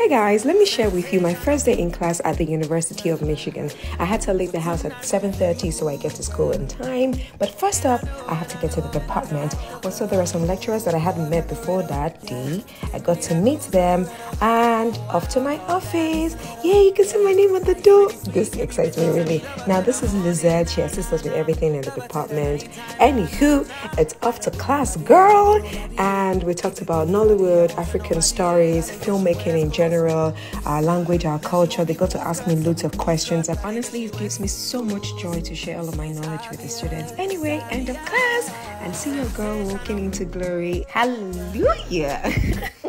Hey guys, let me share with you my first day in class at the University of Michigan. I had to leave the house at 7:30 so I get to school in time. But first up, I have to get to the department. Also, there are some lecturers that I hadn't met before that day. I got to meet them and off to my office. Yeah, you can see my name on the door. This excites me really. Now this is Lizette. She assists us with everything in the department. Anywho, it's off to class, girl. And we talked about Nollywood, African stories, filmmaking in general our language, our culture. They got to ask me loads of questions. And honestly, it gives me so much joy to share all of my knowledge with the students. Anyway, end of class and see your girl walking into glory. Hallelujah.